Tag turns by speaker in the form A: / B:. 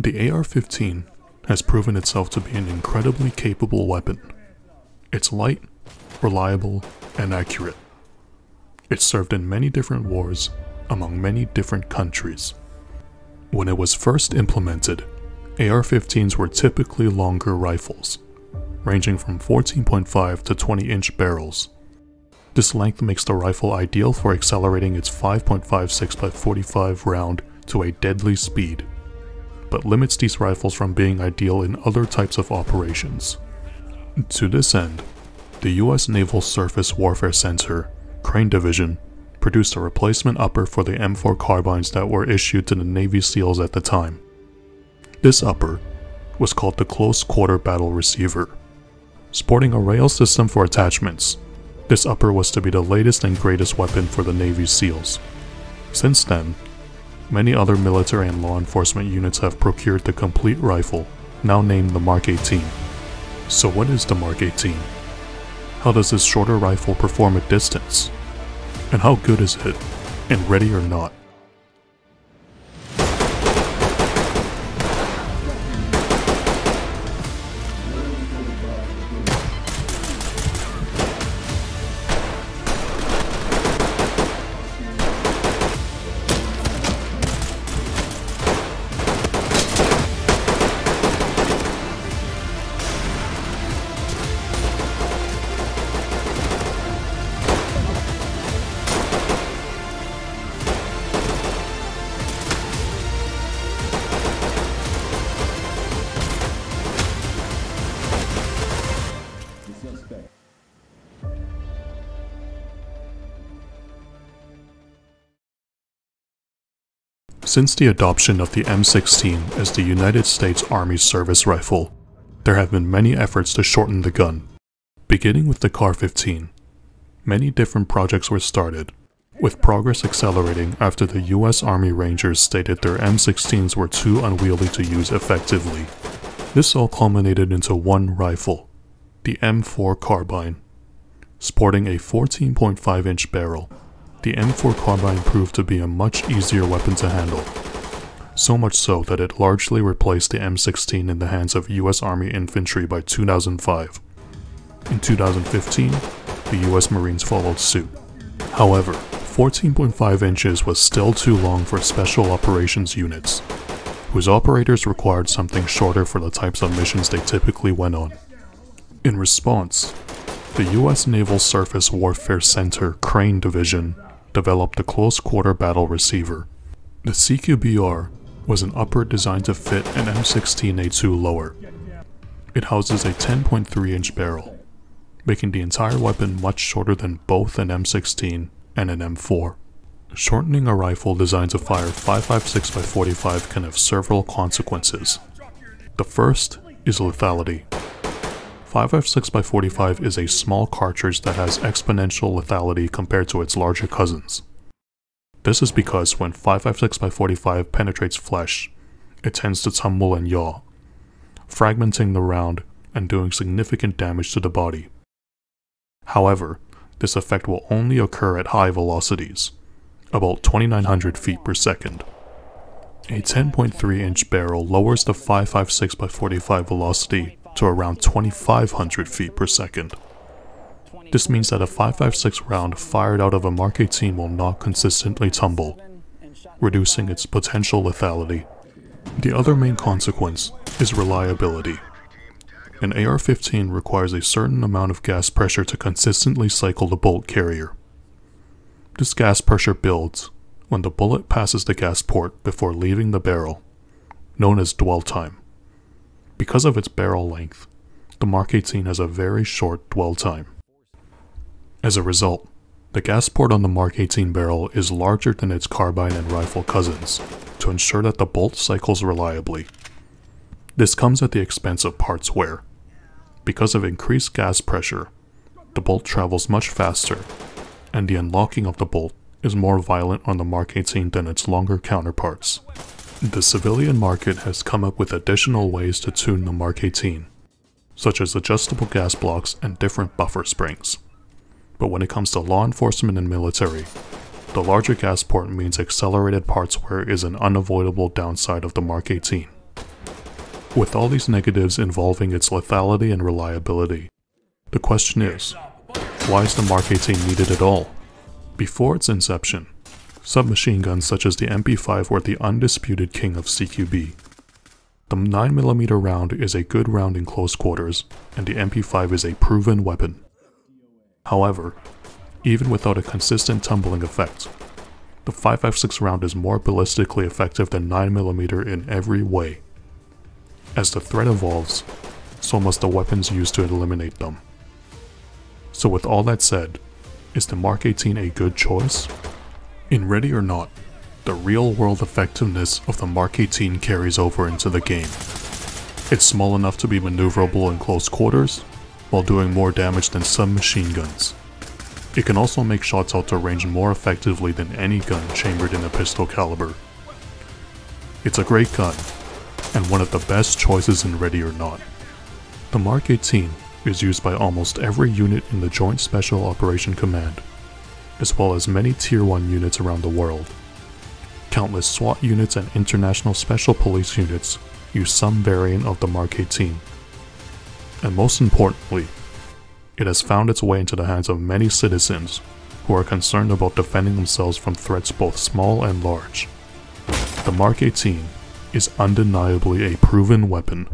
A: The AR-15 has proven itself to be an incredibly capable weapon. It's light, reliable, and accurate. It served in many different wars among many different countries. When it was first implemented, AR-15s were typically longer rifles, ranging from 14.5 to 20 inch barrels. This length makes the rifle ideal for accelerating its 5.56 by 45 round to a deadly speed, but limits these rifles from being ideal in other types of operations. To this end, the US Naval Surface Warfare Center, Crane Division, produced a replacement upper for the M4 carbines that were issued to the Navy SEALs at the time. This upper was called the Close Quarter Battle Receiver. Sporting a rail system for attachments, this upper was to be the latest and greatest weapon for the Navy SEALs. Since then, many other military and law enforcement units have procured the complete rifle, now named the Mark 18. So what is the Mark 18? How does this shorter rifle perform at distance? And how good is it, and ready or not? Since the adoption of the M16 as the United States Army service rifle, there have been many efforts to shorten the gun. Beginning with the CAR-15, many different projects were started, with progress accelerating after the US Army Rangers stated their M16s were too unwieldy to use effectively. This all culminated into one rifle, the M4 carbine, sporting a 14.5 inch barrel the M4 carbine proved to be a much easier weapon to handle, so much so that it largely replaced the M16 in the hands of US Army infantry by 2005. In 2015, the US Marines followed suit. However, 14.5 inches was still too long for special operations units, whose operators required something shorter for the types of missions they typically went on. In response, the US Naval Surface Warfare Center Crane Division developed the close quarter battle receiver. The CQBR was an upper designed to fit an M16A2 lower. It houses a 10.3 inch barrel, making the entire weapon much shorter than both an M16 and an M4. Shortening a rifle designed to fire 5.56x45 can have several consequences. The first is lethality. 5.56 by 45 is a small cartridge that has exponential lethality compared to its larger cousins. This is because when 556x45 penetrates flesh, it tends to tumble and yaw, fragmenting the round and doing significant damage to the body. However, this effect will only occur at high velocities, about 2900 feet per second. A 10.3 inch barrel lowers the 5.56 by 45 velocity to around 2500 feet per second. This means that a 5.56 round fired out of a Mark 18 will not consistently tumble, reducing its potential lethality. The other main consequence is reliability. An AR-15 requires a certain amount of gas pressure to consistently cycle the bolt carrier. This gas pressure builds when the bullet passes the gas port before leaving the barrel, known as dwell time. Because of its barrel length, the Mark 18 has a very short dwell time. As a result, the gas port on the Mark 18 barrel is larger than its carbine and rifle cousins to ensure that the bolt cycles reliably. This comes at the expense of parts wear. Because of increased gas pressure, the bolt travels much faster, and the unlocking of the bolt is more violent on the Mark 18 than its longer counterparts. The civilian market has come up with additional ways to tune the Mark 18, such as adjustable gas blocks and different buffer springs. But when it comes to law enforcement and military, the larger gas port means accelerated parts wear is an unavoidable downside of the Mark 18. With all these negatives involving its lethality and reliability, the question is, why is the Mark 18 needed at all? Before its inception, submachine guns such as the MP5 were the undisputed king of CQB. The 9mm round is a good round in close quarters, and the MP5 is a proven weapon. However, even without a consistent tumbling effect, the 5.56 round is more ballistically effective than 9mm in every way. As the threat evolves, so must the weapons used to eliminate them. So with all that said, is the Mark 18 a good choice? In Ready or Not, the real-world effectiveness of the Mark 18 carries over into the game. It's small enough to be maneuverable in close quarters, while doing more damage than some machine guns. It can also make shots out to range more effectively than any gun chambered in a pistol caliber. It's a great gun, and one of the best choices in Ready or Not. The Mark 18 is used by almost every unit in the Joint Special Operation Command, as well as many Tier 1 units around the world. Countless SWAT units and International Special Police units use some variant of the Mark 18. And most importantly, it has found its way into the hands of many citizens who are concerned about defending themselves from threats both small and large. The Mark 18 is undeniably a proven weapon